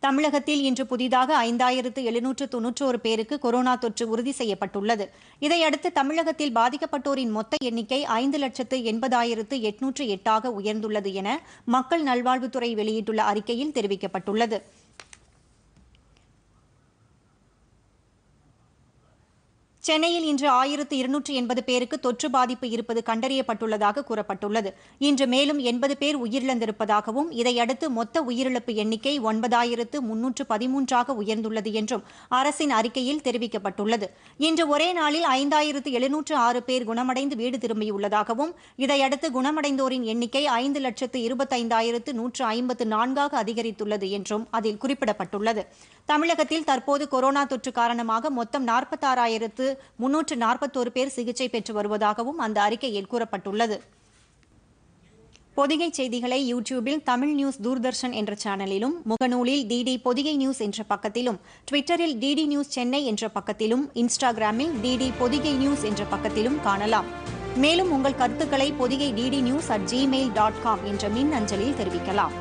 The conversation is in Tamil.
தமிழகத்தில் இன்று புதிதாக ஐந்தாயிரத்து எழுநூற்று தொன்னூற்றோரு பேருக்கு கொரோனா தொற்று உறுதி செய்யப்பட்டுள்ளது. இதையடுத்து தமிழகத்தில் பாதிக்கப்பட்டோரின் மொத்த எண்ணிக்கை ஐந்து லட்சத்து எண்பதாயிரத்து எட்நூற்று எட்டாக உயர்ந்துள்ளது என மக்கள் நல்வாழ்வுத்துறை வெளியிட்டுள்ள அறிக்கையில் தெரிவிக்கப்பட்டுள்ளது. சென்னையில் இன்று ஆயிரத்து இருநூற்று எண்பது பேருக்கு தொற்று பாதிப்பு இருப்பது கண்டறியப்பட்டுள்ளதாக கூறப்பட்டுள்ளது. இன்று மேலும் எண்பது பேர் உயிரிழந்திருப்பதாகவும் இதையடுத்து மொத்த உயிரிழப்பு எண்ணிக்கை ஒன்பதாயிரத்து முன்னூற்று பதிமூன்றாக உயர்ந்துள்ளது என்றும் அரசின் அறிக்கையில் தெரிவிக்கப்பட்டுள்ளது. இன்று ஒரே நாளில் ஐந்தாயிரத்து எழுநூற்று ஆறு பேர் குணமடைந்து வீடு திரும்பியுள்ளதாகவும் இதையடுத்து குணமடைந்தோரின் எண்ணிக்கை ஐந்து லட்சத்து இருபத்தைந்தாயிரத்து நூற்று ஐம்பத்து நான்காக அதிகரித்துள்ளது என்றும் அதில் குறிப்பிடப்பட்டுள்ளது. தமிழகத்தில் தற்போது கொரோனா தொற்று காரணமாக மொத்தம் நாற்பத்தாறாயிரத்து முன்னூற்று நாற்பத்தோரு பேர் சிகிச்சை பெற்று வருவதாகவும் அந்த அறிக்கையில் கூறப்பட்டுள்ளது. பொதிகை செய்திகளை யூடியூபில் தமிழ் நியூஸ் தூர்தர்ஷன் என்ற சேனலிலும் முகநூலில் டிடி பொதிகை நியூஸ் என்ற பக்கத்திலும் ட்விட்டரில் டிடி நியூஸ் சென்னை என்ற பக்கத்திலும் இன்ஸ்டாகிராமில் டிடி பொதிகை நியூஸ் என்ற பக்கத்திலும் காணலாம். மேலும் உங்கள் கருத்துக்களை Podhigai DD news at Gmail dot com என்ற மின் அஞ்சலில் தெரிவிக்கலாம்.